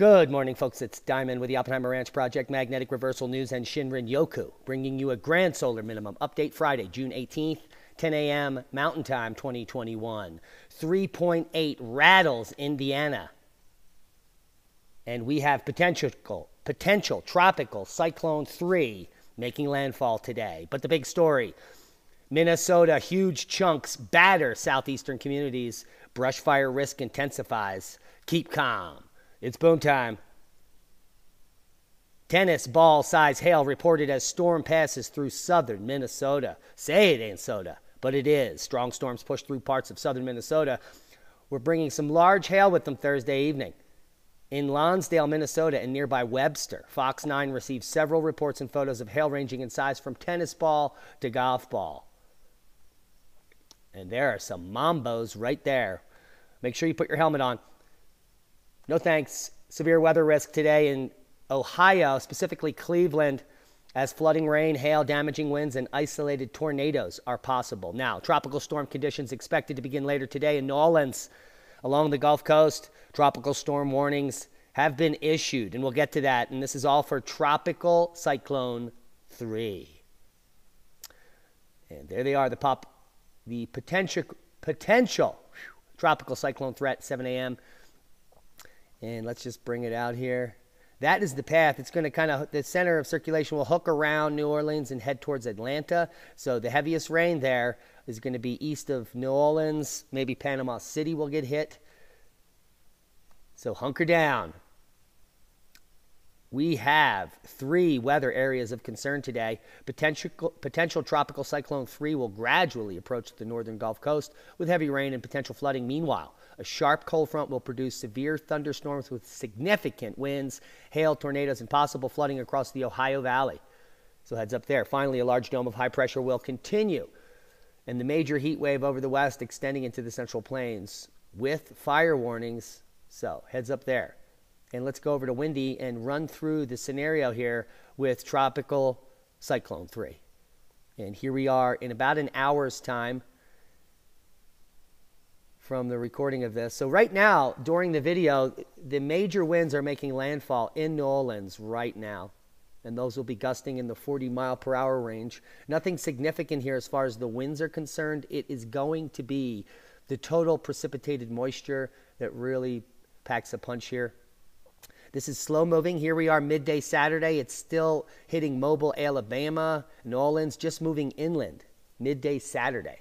Good morning, folks. It's Diamond with the Oppenheimer Ranch Project, Magnetic Reversal News, and Shinrin Yoku, bringing you a grand solar minimum update Friday, June 18th, 10 a.m. Mountain Time 2021. 3.8 rattles Indiana. And we have potential, potential tropical cyclone 3 making landfall today. But the big story Minnesota, huge chunks batter southeastern communities. Brush fire risk intensifies. Keep calm. It's boom time. Tennis ball size hail reported as storm passes through southern Minnesota. Say it ain't soda, but it is. Strong storms push through parts of southern Minnesota. We're bringing some large hail with them Thursday evening. In Lonsdale, Minnesota, and nearby Webster, Fox 9 received several reports and photos of hail ranging in size from tennis ball to golf ball. And there are some mambos right there. Make sure you put your helmet on. No thanks. Severe weather risk today in Ohio, specifically Cleveland, as flooding rain, hail, damaging winds, and isolated tornadoes are possible. Now, tropical storm conditions expected to begin later today in New Orleans. Along the Gulf Coast, tropical storm warnings have been issued, and we'll get to that. And this is all for Tropical Cyclone 3. And there they are, the pop, the potential potential whew, tropical cyclone threat, 7 a.m. And let's just bring it out here. That is the path. It's going to kind of, the center of circulation will hook around New Orleans and head towards Atlanta. So the heaviest rain there is going to be east of New Orleans. Maybe Panama City will get hit. So hunker down. We have three weather areas of concern today. Potential, potential tropical cyclone 3 will gradually approach the northern Gulf Coast with heavy rain and potential flooding. Meanwhile, a sharp cold front will produce severe thunderstorms with significant winds, hail, tornadoes, and possible flooding across the Ohio Valley. So, heads up there. Finally, a large dome of high pressure will continue, and the major heat wave over the west extending into the central plains with fire warnings. So, heads up there. And let's go over to Windy and run through the scenario here with Tropical Cyclone 3. And here we are in about an hour's time from the recording of this. So right now, during the video, the major winds are making landfall in New Orleans right now. And those will be gusting in the 40 mile per hour range. Nothing significant here as far as the winds are concerned. It is going to be the total precipitated moisture that really packs a punch here. This is slow moving. Here we are midday Saturday. It's still hitting Mobile, Alabama, New Orleans, just moving inland midday Saturday.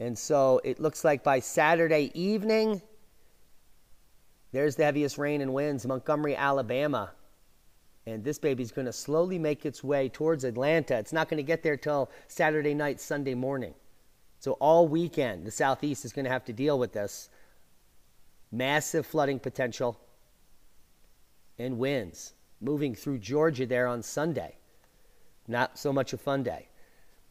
And so it looks like by Saturday evening, there's the heaviest rain and winds, Montgomery, Alabama. And this baby's going to slowly make its way towards Atlanta. It's not going to get there till Saturday night, Sunday morning. So all weekend, the southeast is going to have to deal with this massive flooding potential and winds moving through Georgia there on Sunday. Not so much a fun day.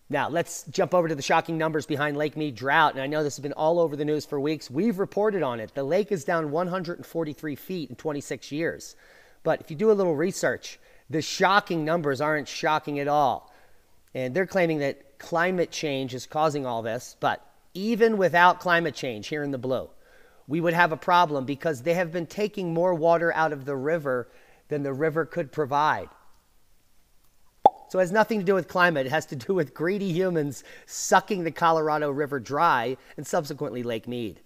Now, let's jump over to the shocking numbers behind Lake Mead drought. And I know this has been all over the news for weeks. We've reported on it. The lake is down 143 feet in 26 years. But if you do a little research, the shocking numbers aren't shocking at all. And they're claiming that climate change is causing all this. But even without climate change here in the blue, we would have a problem because they have been taking more water out of the river than the river could provide. So it has nothing to do with climate. It has to do with greedy humans sucking the Colorado River dry and subsequently Lake Mead.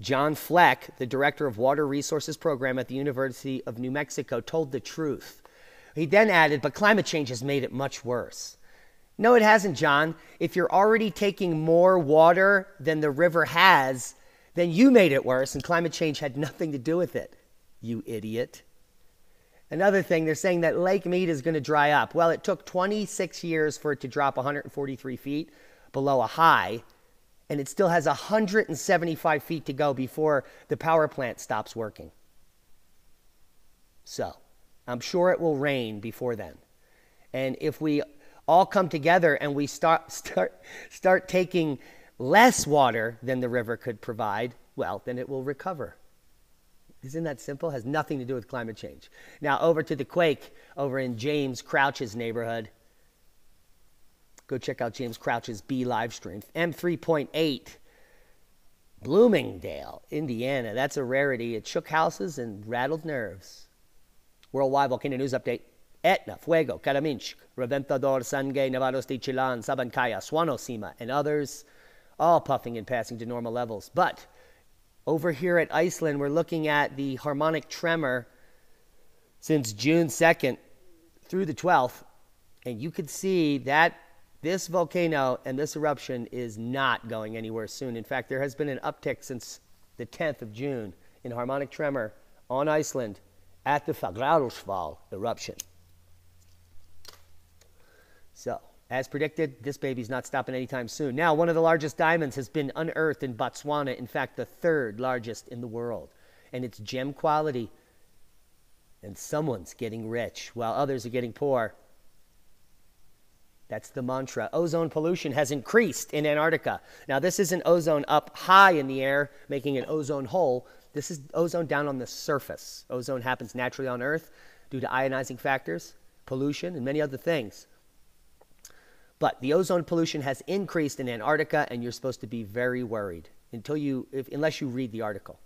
John Fleck, the director of Water Resources Program at the University of New Mexico, told the truth. He then added, but climate change has made it much worse. No, it hasn't, John. If you're already taking more water than the river has, then you made it worse, and climate change had nothing to do with it, you idiot. Another thing, they're saying that Lake Mead is going to dry up. Well, it took 26 years for it to drop 143 feet below a high, and it still has 175 feet to go before the power plant stops working. So, I'm sure it will rain before then. And if we all come together and we start, start, start taking less water than the river could provide, well, then it will recover. Isn't that simple? Has nothing to do with climate change. Now, over to the quake over in James Crouch's neighborhood. Go check out James Crouch's B live stream. M3.8 Bloomingdale, Indiana. That's a rarity. It shook houses and rattled nerves. Worldwide volcano news update. Etna, Fuego, Karymsky, Reventador, Sangay, Nevados de Chillán, Sabancaya, Suwanosejima, and others, all puffing and passing to normal levels. But over here at Iceland, we're looking at the harmonic tremor since June 2nd through the 12th, and you could see that this volcano and this eruption is not going anywhere soon. In fact, there has been an uptick since the 10th of June in harmonic tremor on Iceland at the Fagradalsfjall eruption. So, as predicted, this baby's not stopping anytime soon. Now, one of the largest diamonds has been unearthed in Botswana, in fact, the third largest in the world. And it's gem quality. And someone's getting rich while others are getting poor. That's the mantra. Ozone pollution has increased in Antarctica. Now, this isn't ozone up high in the air, making an ozone hole. This is ozone down on the surface. Ozone happens naturally on Earth due to ionizing factors, pollution, and many other things. But the ozone pollution has increased in Antarctica, and you're supposed to be very worried until you, if, unless you read the article.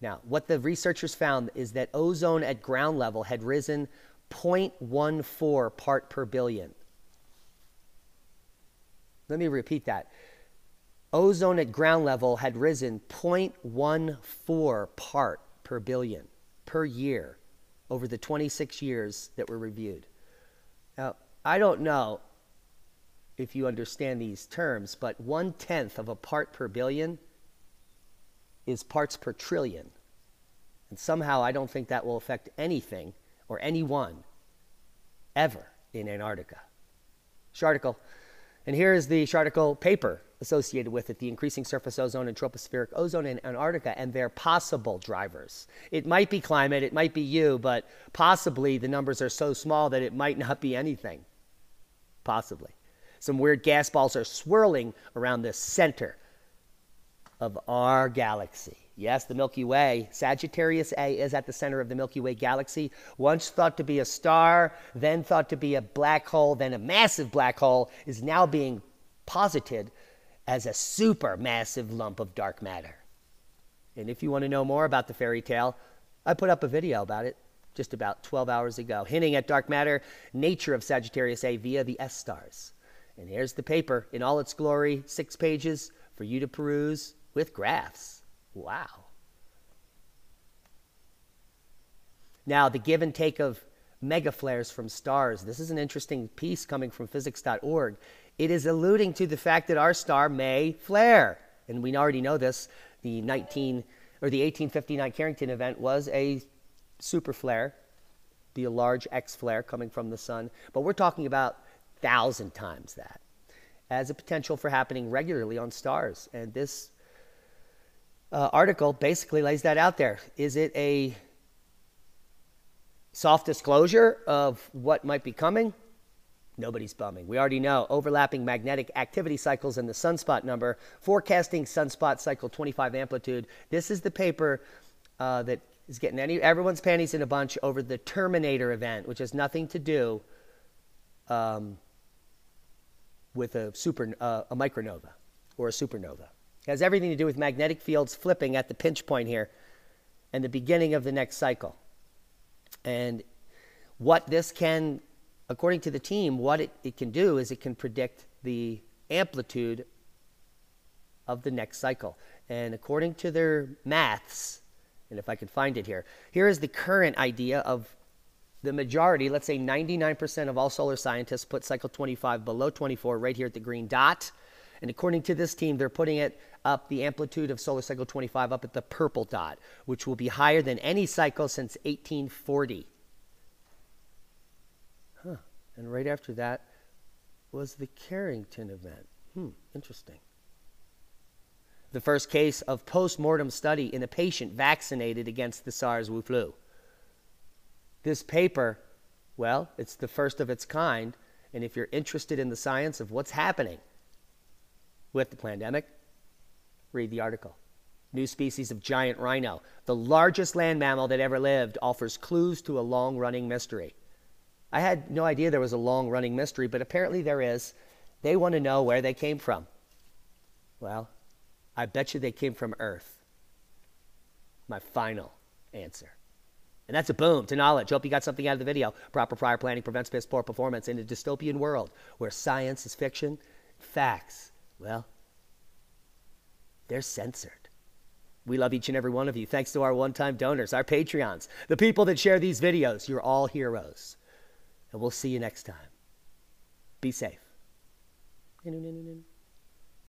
Now, what the researchers found is that ozone at ground level had risen 0.14 part per billion. Let me repeat that. Ozone at ground level had risen 0.14 part per billion per year over the 26 years that were reviewed. Now, I don't know if you understand these terms, but one tenth of a part per billion is parts per trillion. And somehow I don't think that will affect anything or anyone ever in Antarctica. Sharticle. And here is the Sharticle paper associated with it the increasing surface ozone and tropospheric ozone in Antarctica and their possible drivers. It might be climate, it might be you, but possibly the numbers are so small that it might not be anything. Possibly. Some weird gas balls are swirling around the center of our galaxy. Yes, the Milky Way. Sagittarius A is at the center of the Milky Way galaxy. Once thought to be a star, then thought to be a black hole, then a massive black hole, is now being posited as a super massive lump of dark matter. And if you want to know more about the fairy tale, I put up a video about it just about 12 hours ago, hinting at dark matter, nature of Sagittarius A via the S stars. And here's the paper in all its glory, six pages for you to peruse with graphs. Wow. Now, the give and take of mega flares from stars. This is an interesting piece coming from physics.org. It is alluding to the fact that our star may flare. And we already know this. The 19 or the 1859 Carrington event was a super flare, a large X flare coming from the sun. But we're talking about thousand times that as a potential for happening regularly on stars. And this uh, article basically lays that out there. Is it a soft disclosure of what might be coming? Nobody's bumming. We already know overlapping magnetic activity cycles and the sunspot number, forecasting sunspot cycle 25 amplitude. This is the paper uh, that is getting any, everyone's panties in a bunch over the Terminator event, which has nothing to do um, with a, super, uh, a micronova or a supernova. It has everything to do with magnetic fields flipping at the pinch point here and the beginning of the next cycle. And what this can, according to the team, what it, it can do is it can predict the amplitude of the next cycle. And according to their maths, and if I can find it here, here is the current idea of the majority, let's say 99% of all solar scientists put cycle 25 below 24 right here at the green dot. And according to this team, they're putting it up the amplitude of solar cycle 25 up at the purple dot, which will be higher than any cycle since 1840. Huh. And right after that was the Carrington event. Hmm, interesting. The first case of post mortem study in a patient vaccinated against the SARS Wu flu. This paper, well, it's the first of its kind. And if you're interested in the science of what's happening with the pandemic, read the article. New species of giant rhino, the largest land mammal that ever lived, offers clues to a long running mystery. I had no idea there was a long running mystery, but apparently there is. They want to know where they came from. Well, I bet you they came from Earth. My final answer. And that's a boom to knowledge. Hope you got something out of the video. Proper prior planning prevents poor performance in a dystopian world where science is fiction, facts, well, they're censored. We love each and every one of you. Thanks to our one time donors, our Patreons, the people that share these videos. You're all heroes. And we'll see you next time. Be safe.